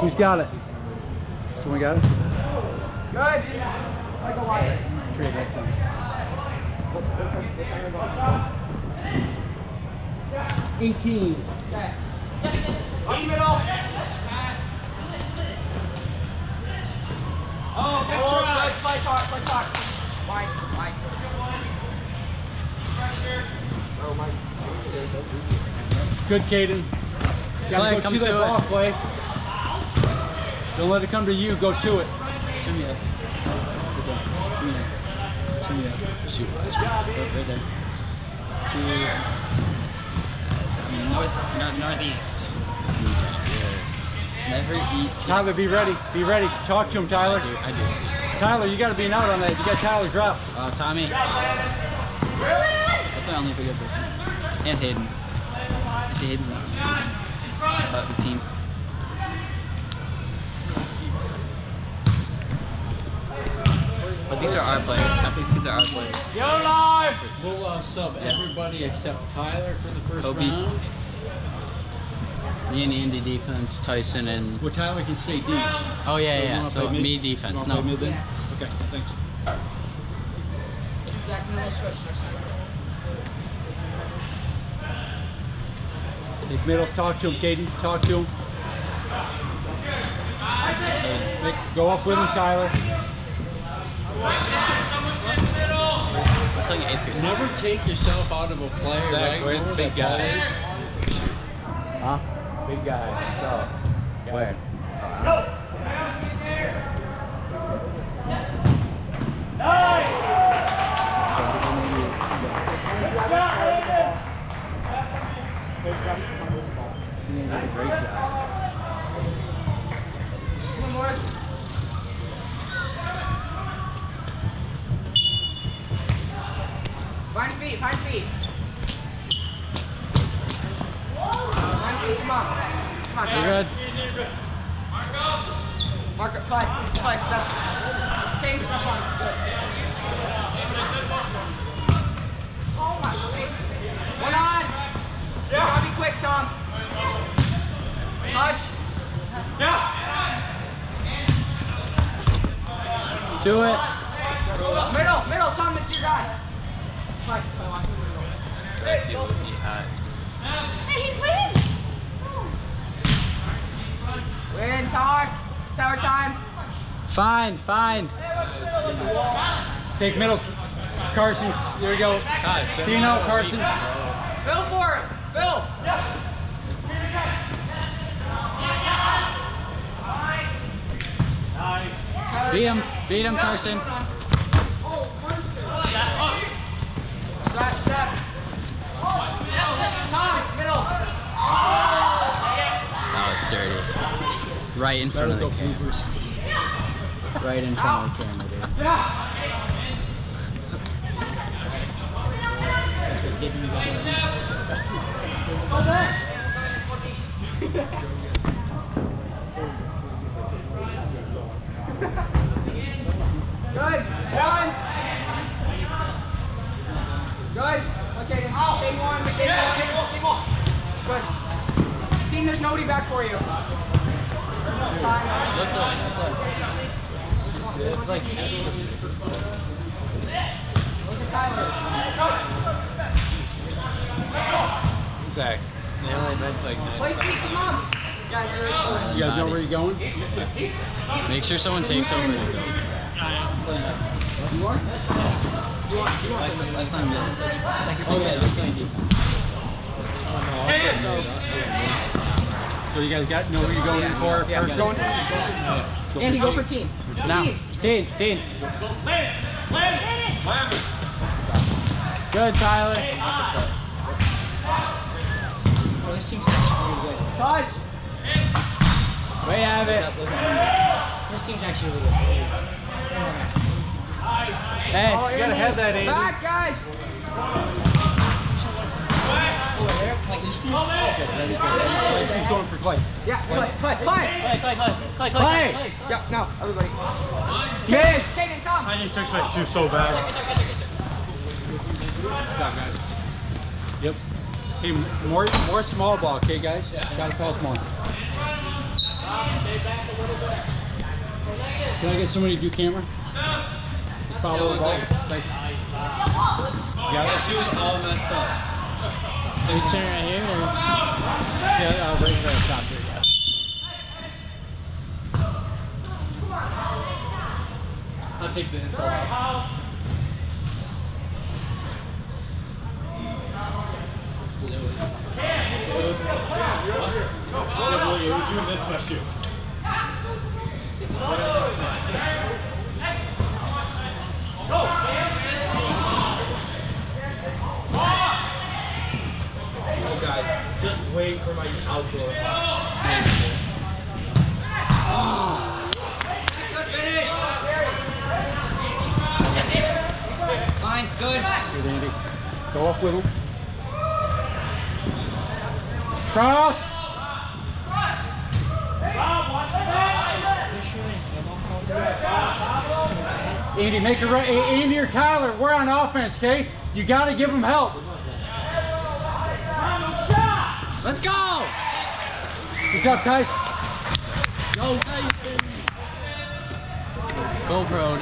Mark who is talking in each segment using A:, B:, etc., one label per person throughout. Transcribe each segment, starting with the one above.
A: Who's got it? Someone got it?
B: Good. Like a wire.
A: Trade that time. Eighteen.
B: Okay. Up middle. Oh, oh good try. Play talk, play talk. Mike, Mike.
C: Oh, my. There's a
A: Good, Caden. Gotta go
D: come
A: to that
D: it.
A: ball, Clay. Don't let it come to you. Go to it.
D: Shimmy up. Good ball. Shimmy up. Shimmy up. Shoot. Right, right there. To north, north northeast. Never eat.
A: Tyler, be ready. Be ready. Talk to him, Tyler.
D: I do, I do see.
A: Tyler, you got to be an out on that. You got Tyler drop.
D: Uh, Tommy. That's my only good person. And Hayden. Actually, Hayden's not. Uh, his team. But these are our players. Half these kids are our players. Yo, live!
A: We'll uh, sub everybody except Tyler for the first
D: Kobe.
A: round.
D: Me and Andy defense, Tyson and.
A: Well, Tyler can say D.
D: Oh yeah,
A: you
D: yeah. So
A: play mid?
D: me defense. No.
A: play mid then? Okay, thanks.
B: Zach, middle switch next time.
A: Take middle. Talk to him, Caden. Talk to him. Make, go up with him, Tyler.
D: I'm playing eighth grade.
A: Never take yourself out of a player,
D: Zach,
A: right?
D: where's
A: Know
D: the big guy?
A: is?
D: Huh? Big guy himself. Where?
B: Come Find feet, find feet. Find feet, come on. Come on,
D: You're good.
B: Mark it, play, play, step. King, step on. Good. Oh my God. One on. Gotta be quick, Tom.
D: To it.
B: Middle, middle, Tom, that's your guy. Play, play, watch. Win, talk. Tower time.
D: Fine, fine.
A: Take middle. Carson, here we go. Dino, Carson.
B: Phil for it. Phil.
D: Beat him. Beat him, Carson.
B: Step, step. Tom, middle.
D: That was sturdy. Right in front of the camera. Right in front of the camera, dude.
B: Good. One. Good. Okay, then out. Big one. Big one. Big one. Good. Team, there's nobody back for you. Look at Tyler.
C: Zach. They only meant like
B: Play feet, come on. Guys, are ready?
A: You guys know where you're going?
D: Make sure someone takes over. the goal.
B: You are?
D: That's not good. Oh yeah, they're playing defense.
A: So you guys got know where you're going in for
B: Yeah,
A: first?
B: going- Andy, go for team.
D: Now, Teen, Teen. Good, Tyler. Uh, oh, this team's actually really good.
B: Touch.
D: We have it.
E: This team's actually really good.
D: Hey,
B: Oh,
A: You gotta have that, Andy.
B: Back, guys.
E: Over there, like Easton.
A: He's going for Clay.
B: Yeah, play, play, play.
E: Clay, Clay, Clay, Clay,
D: Clay.
E: Clay.
B: Yeah, no, everybody.
D: kids.
B: Caden, Tom.
A: I need to fix my shoe so bad. Good job, guys. Yep. Hey, more more small ball, okay, guys? Yeah. Gotta pass more. Can I get somebody to do camera? Just follow the ball. Thanks.
C: Yeah, that shoe's all messed up.
D: He's turning right here. Or?
C: Yeah, uh, right there, top here, yeah. I'll take the insole out. It was doing this my shoe. Oh, guys, just wait for my outdoor.
E: Fine, good.
A: Good, Andy. Go up with him. Cross. Andy, make it right. Andy or Tyler, we're on offense, okay? You got to give them help.
D: Let's go!
A: Good job, Tice.
D: Go, Tyson! GoPro.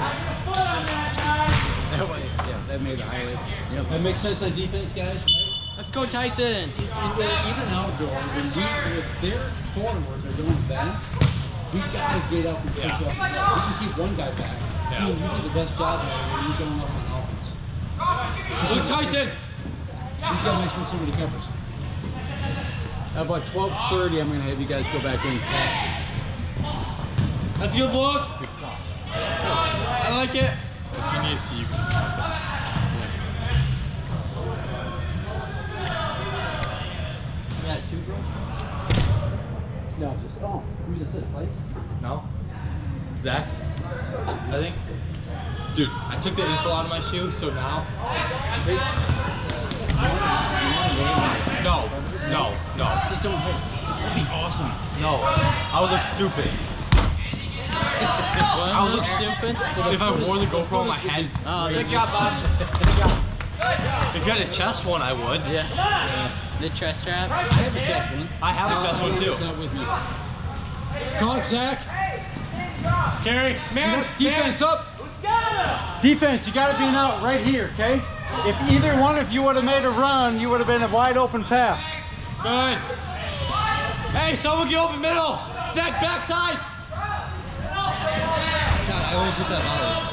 A: That way, yeah, that made the highlight.
D: Yep.
A: That makes sense on defense, guys, right?
D: Let's go, Tyson!
A: Uh, even outdoor, when we, if their forwards are going back, we gotta get up and push yeah. up. We can keep one guy back. Yeah. Team, you do the best job there when you're going up on offense.
C: Luke Tyson!
A: He's gotta make sure somebody covers. At about 12:30, I'm gonna have you guys go back in.
C: That's a good look. I like it. If you need to see, you can just talk about it.
A: You got two girls? No, just oh, who's this at place?
C: No? Zach's? I think. Dude, I took the insole out of my shoe, so now.
A: Don't hit.
C: That'd be awesome. No, I would look stupid. I would look stupid if I wore the GoPro on my head.
D: Oh,
E: Good job, Bob.
C: If you had a chest one, I would.
D: Yeah. The chest strap.
A: I have a chest one.
C: I have a oh, chest one
A: It's
C: too.
A: not with me. Call it, Zach.
C: Carry, man,
A: Defense up. Defense, you got to be out right here, okay? If either one of you would have made a run, you would have been a wide open pass.
C: Good. Hey, someone get open middle. Zach, backside. God, I always hit that volley.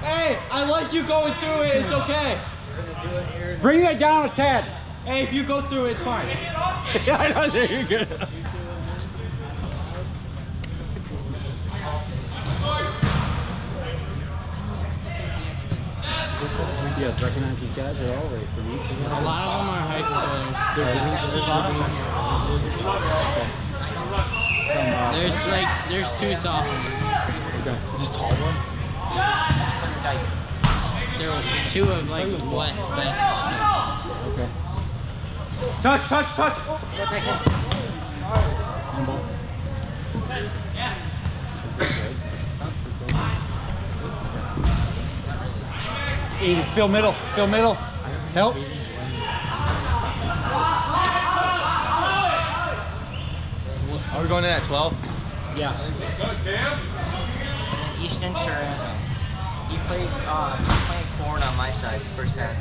C: Hey, I like you going through it. It's okay.
A: Bring that down a tad.
C: Hey, if you go through it, it's fine.
A: I know that you're good. You guys recognize these guys? They're all right for me.
D: A lot of them are high schoolers. There's like, there's two sophomores.
C: Just tall one.
D: There were two of like West best.
A: Okay.
C: Touch, touch, touch.
A: 80. Phil middle. Phil middle. Help.
C: Are we going in at 12?
A: Yes.
E: And Easton Serrano. He plays uh he's playing corn on my side first half.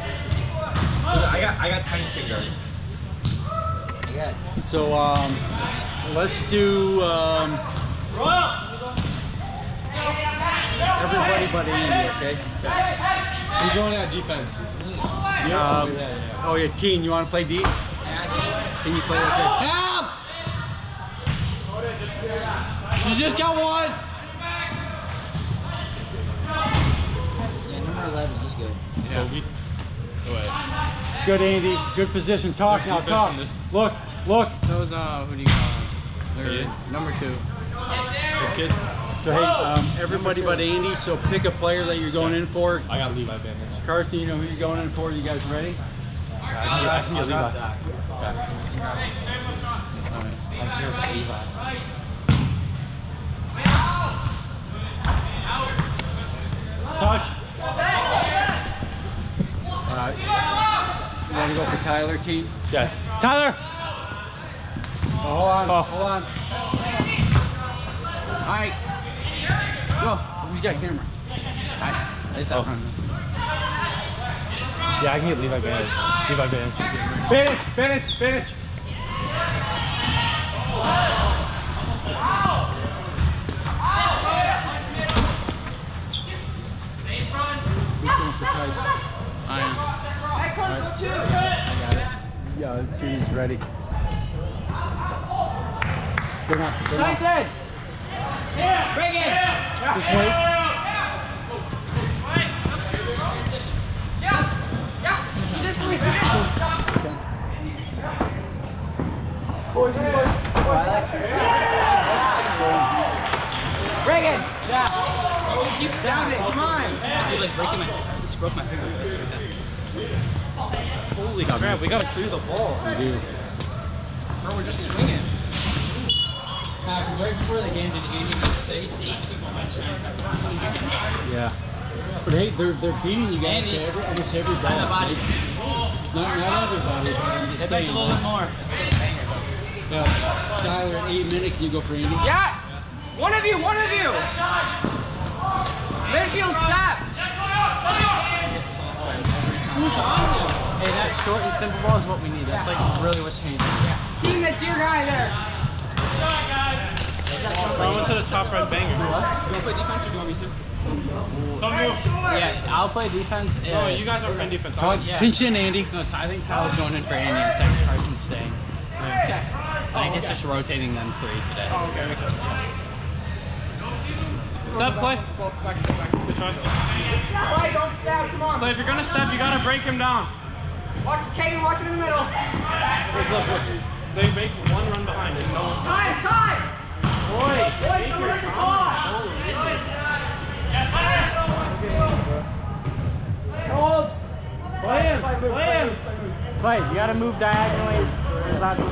C: I got I got tiny cigars.
E: Yeah.
A: So um let's do um everybody but Andy, okay? okay.
C: Who's going at defense?
A: Um, oh yeah, Teen, you want to play D? Can you play okay?
C: Help! You just got one.
E: yeah, number 11, he's good.
C: Kobe. Away.
A: Good, Andy. Good position. Talk now.
C: defense
A: Talk. Look. Look.
D: So is, uh, who do you call him? Number two.
C: This kid.
A: So hey, um, everybody but Andy. So pick a player that you're going in for.
C: I got Levi Banners.
A: Carson, you know who you're going in for. You guys ready?
C: I can get, I can get Levi.
A: Touch. want to go for Tyler, team?
C: Yeah. Tyler!
A: Oh, hold on.
C: Oh.
A: Hold on.
D: All right. Go.
A: Who's got camera?
D: I, it's
C: Oh.
D: on.
C: Yeah, I can get Levi Bandage. Levi Bandage. Bandage! Bandage! Bandage!
A: Who's going?
D: I am.
B: Hey, come go two.
D: I got it.
A: Yeah, the team's ready. Good enough. Good enough.
B: Tyson. Bring it.
A: Just wait.
B: Yeah. Yeah. He's in three. Bring it. Yeah. Sounding. Come on.
D: I feel like breaking my. Just broke my finger.
C: Holy crap, we gotta clear the ball.
A: We do.
D: Bro, we're just swinging. Nah, because right before the game, did Andy say eight people mentioned
C: Yeah.
A: But hey, they're they're beating you guys
D: Andy.
A: to every, almost every ball.
D: On the.
A: Not, not everybody, but I'm just
D: Get a little bit more.
A: Uh, Tyler, eight minutes, can you go for Andy?
B: Yeah. One of you. One of you. Midfield stop.
D: Hey, that short and simple ball is what we need. That's like really what's changing. Yeah.
B: Team, that's your guy there.
C: I went to the top right banger.
D: You want to play defense or do you want me to?
C: Some move.
D: Yeah, I'll play defense. Uh,
C: Oh, you guys are playing defense.
A: Todd,
D: Yeah.
A: Pinch in, Andy.
D: No, I think Tyler's going in for Andy and second Carson's staying. Okay. I think it's just rotating them three today.
C: Oh, okay, makes sense. Step, Clay. Which one?
B: Clay, don't stab. Come on.
C: Clay, if you're gonna step, you gotta break him down.
B: Watch Kaden. Watch him in the middle.
C: Look, look, look. They make one run behind and no one.
B: Time. Time.
D: Clay, you gotta move diagonally. There's not too.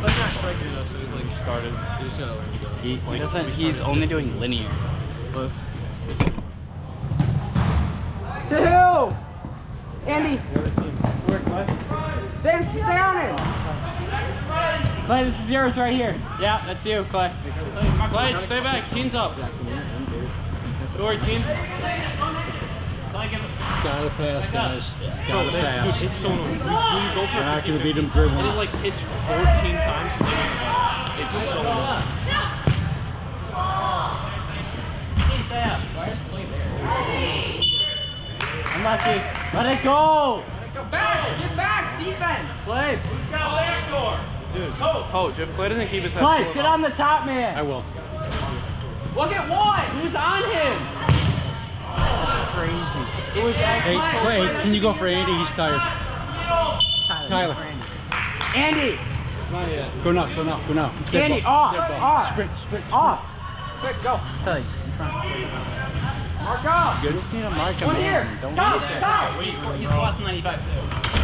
C: Let's not striker though, so he's like started. He just gotta learn to go.
D: He, he
C: Like,
D: doesn't. He's
C: started-
D: only doing linear.
B: To who? Andy.
C: Work,
B: Stay, stay on him.
D: Clay, this is yours right here. Yeah, that's you, Clay.
C: Clay, stay back. Team's up. Dory, team. Clay, give it.
A: Gotta pass, guys. Gotta
C: they,
A: pass.
C: dude, it's so annoying. When when you go for
A: You're not
C: 50,
A: gonna beat 'em
C: 50,
A: dribbling.
C: And it like hits 14 times. and they don't pass. It's so annoying.
D: Unlucky. Let it go.
B: Go back. Get back. Defense.
D: Clay.
C: Who's got leg door? Dude, coach, if Clay doesn't keep his head
D: Clay,
C: cool
D: sit on the top man.
C: I will.
B: Look at one.
D: Who's on him? That's Crazy.
B: It was
A: Hey, Clay, Clay, can you go for Andy? He's tired. Tyler. Tyler.
D: Andy.
A: Go now, go now, go now.
D: Andy,
A: Dead ball.
D: off,
A: Dead ball.
D: off.
A: Sprint, sprint, sprint.
D: Off.
B: Quick, go.
D: Kelly, in front.
B: Mark up.
D: You just need to mark him
B: One here.
D: Don't
B: Go.
D: be there.
B: Stop.
D: He squats 95 too.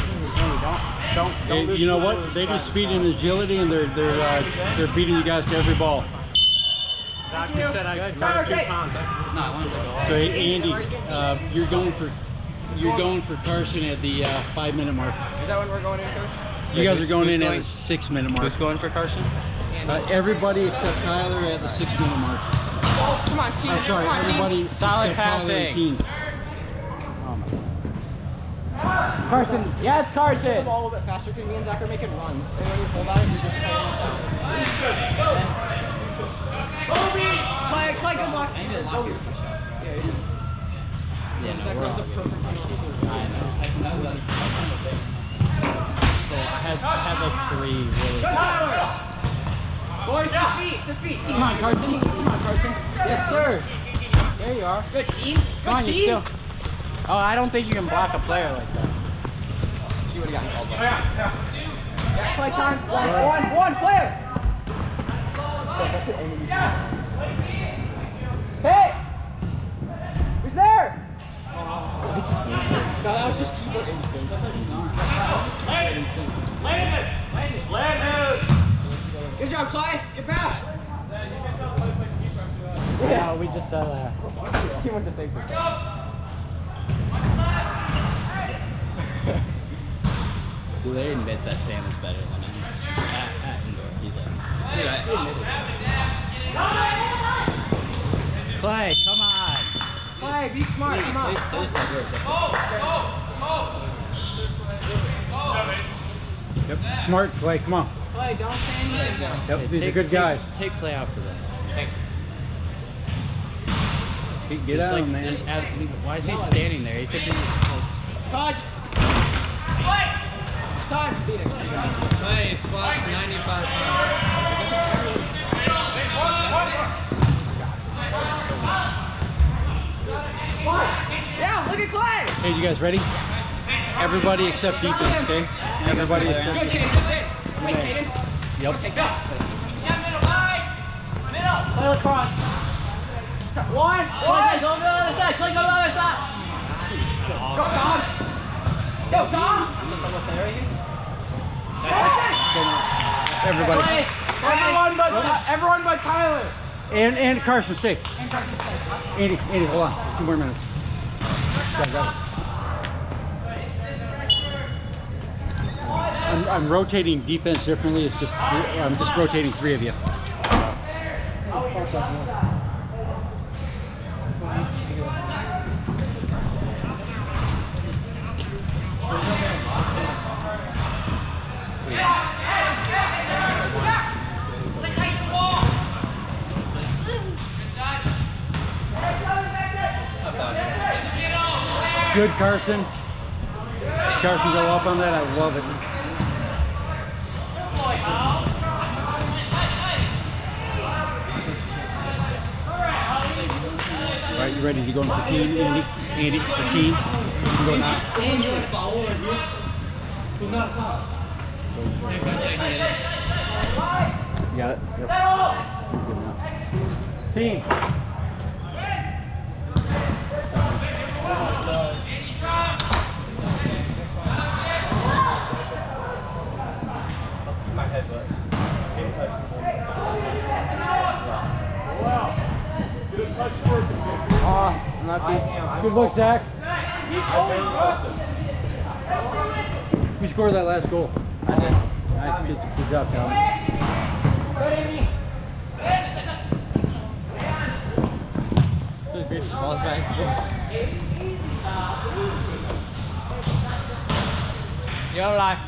D: Andy, don't, don't, don't lose
A: you know what? They do speed and agility, and they're they're uh, they're beating you guys to every ball.
C: Doctor said I could
B: Tyler,
C: two pounds. I-
D: No, I wanted to go.
A: So Andy, uh, you're going for you're going for Carson at the uh, five minute mark.
B: Is that when we're going in, coach?
A: You guys are going in
D: going?
A: at the six minute mark.
D: Who's going for Carson?
A: Uh, everybody except Tyler at the six minute mark.
B: Come on, team.
A: I'm sorry,
B: Come on, team.
A: everybody
D: Solid
A: except Tyler and
D: passing.
A: team.
D: Oh my God. Carson, yes, Carson.
F: the ball a little bit faster because me and Zach are making runs. And when you hold on you're just tiring us out. Clay, Clay, good luck.
D: I need to lock your shot.
F: Yeah, you do.
D: Yeah,
F: Zach
D: no, we're
F: goes
D: all-
F: up perfect.
D: I know. So I had, I had like three really.
B: Go, Tyler. Boys, to feet, to feet.
D: Come on, Carson. Come on, Carson. Yes, sir. There you are.
B: Good team. Good
D: Come on, you still. Oh, I don't think you can block a player like that.
F: She would have gotten called.
B: Yeah, yeah. play time. One, one, one, player. Hey! Who's there?
F: No, that was just keeper instinct. That was just keeper instinct.
B: Good job, Clay. Get back.
D: Yeah, we just said that.
F: Team went to safety.
D: They admit that Sam is better than him. At, at indoor, he's like, dude, I admit it. Clay, come on.
B: Clay, be smart. Come on.
D: There's no
A: Yep. Smart, Clay. Come on.
B: Clay, don't say anything. now.
A: Yep. These
D: take,
A: are good
D: take-
A: guys.
D: Take Clay out for that.
A: Get, get
D: Just
A: out,
D: like,
A: man.
D: just add, why is he standing there? He could be.
B: Touch. Time. Beat it.
C: Hey, spots 95
B: Yeah, look at Clay.
A: Hey, you guys ready? Everybody except defense, okay? Everybody except
B: Good, Kaden. Good. Wait, Kaden.
A: Yep.
B: Okay, go. Play across. One. One. Go to the other side. Clay, go to the other side. Go, Tom. Go, Tom.
A: Everybody.
B: Everyone but Ty- everyone but Tyler.
A: And and Carson, stay.
B: And Carson, stay.
A: Andy, Andy, hold on. Two more minutes. Got it, got it. I'm, I'm rotating defense differently. It's just I'm just rotating three of you. Good, Carson. Carson go up on that. I love it. All right, you ready to go into 15, Andy? Andy, 15. You can go now. You got it? Yep. Team.
D: Oh, unlucky.
A: Good look, Zach. Who scored that last goal? I did. Nice. Good, good job, Calvin.
C: Balls back.
D: Yo, like.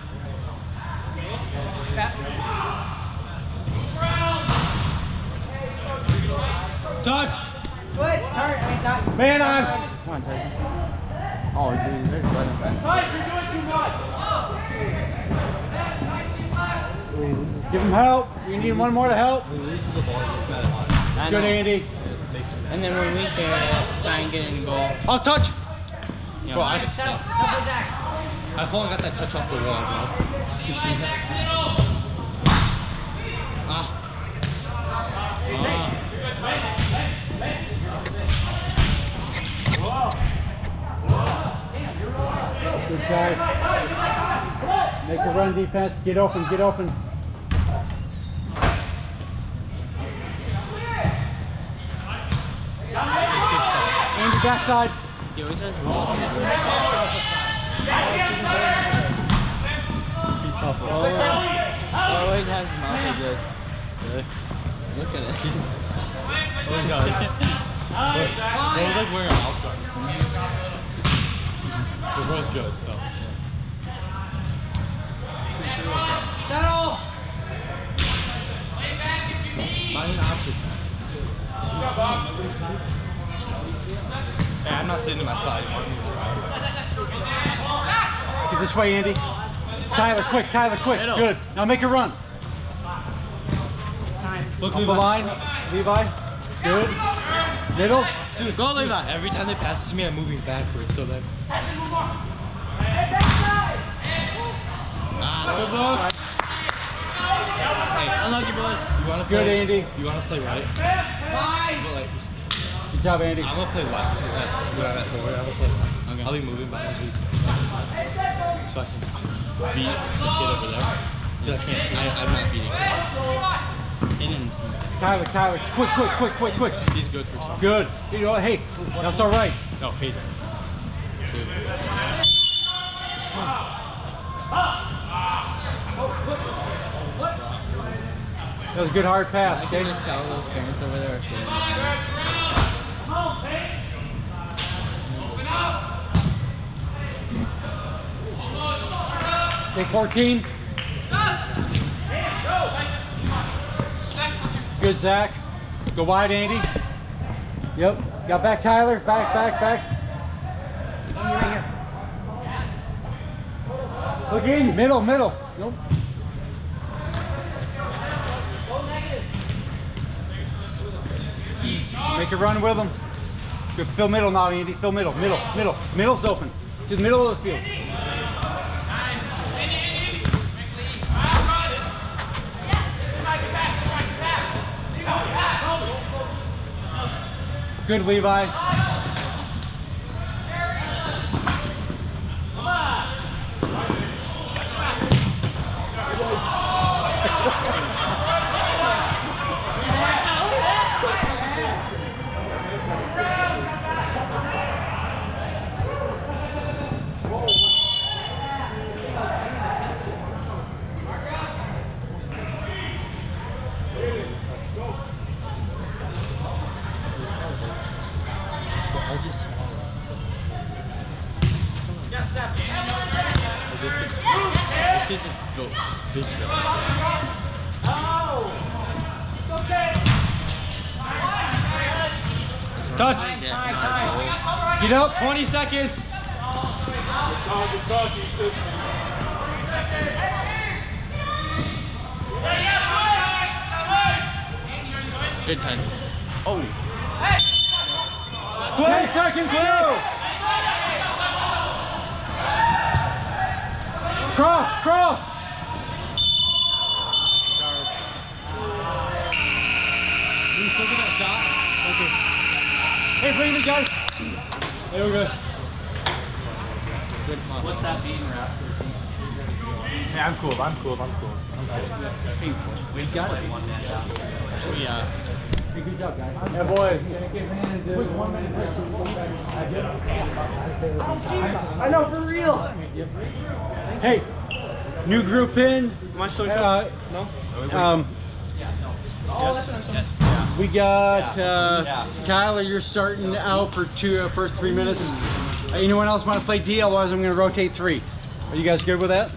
A: Touch. Man on.
D: Come on, Tyson. Oh, dude, they're just letting him back.
A: Give him help. You need one more to help.
C: We lose the ball, it's mad hot.
D: I
A: Good,
D: know.
A: Andy.
C: It makes me mad.
D: And then when we can try and get in goal.
A: Oh, touch.
D: You know,
C: Bro, I,
D: it's-
C: I've only got that touch off the wall, bro. You see that? Ah. Ah.
A: Good guy. Make a run defense. Get open. Get open. Andy backside.
D: he always has He always has his mouth like this.
C: Look at it. oh my god. Bro, was like wearing a mouth guard. The bro's good, so. Find an option. Hey, I'm not sitting in my spot anymore.
A: Get this way, Andy. Tyler, quick. Tyler, quick. Good. Now make a run.
C: Look,
A: Up the line. Levi. Good. Middle.
C: Dude, go Levi. Every time they pass it to me, I'm moving backwards, so that. Ah, good. Hey,
D: Unlucky boys.
C: you wanna
A: Good. Andy.
C: You wanna play right? But like,
A: Good job, Andy.
C: I'm gonna play left. too. That's what I'm at forward. I'm gonna play left.
D: Okay.
C: I'll be moving by my. So I can beat the kid over there. 'Cause I can't. I, I'm not beating him.
D: In instance.
A: Tyler, Tyler. Quick, quick, quick, quick, quick.
C: He's good for something.
A: Good. You know, what? hey, that's all right.
C: No, Hayden. Dude.
A: That was a good hard pass,
D: I
A: okay?
D: can just tell those parents over there are saying.
A: Take 14. Good, Zach. Go wide, Andy. Yep. Got back, Tyler. Back, back, back. Look in. Middle, middle. Nope. Make a run with him. Good. Fill middle now, Andy. Fill middle, middle, middle. Middle's open. To the middle of the field. Good, Levi.
C: This kid this kid just go big.
A: Touch. Get out.
C: 20 seconds. Good time. Oh.
A: 20 seconds, go! Cross, cross!
C: You still get that shot?
A: Hey, bring the guys. There we go.
C: Good fun. What's that being wrapped?
A: Yeah, I'm cool. I'm cool. I'm cool.
C: We got it. One man down. Yeah.
A: Uh, hey, good job, guys. Yeah, boys.
G: I know for real.
A: Hey, new group in.
C: Am I still
A: Uh,
C: No.
A: um,
C: Yes. Yeah.
A: we got uh,
C: Yeah.
A: Tyler. You're starting out for two uh, first three minutes. Uh, anyone else want to play D? Otherwise, I'm going to rotate three. Are you guys good with that?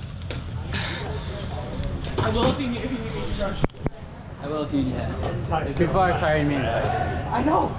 B: I will if you need if you need me to rush.
D: I will if you need help.
A: People are tiring me.
B: I know.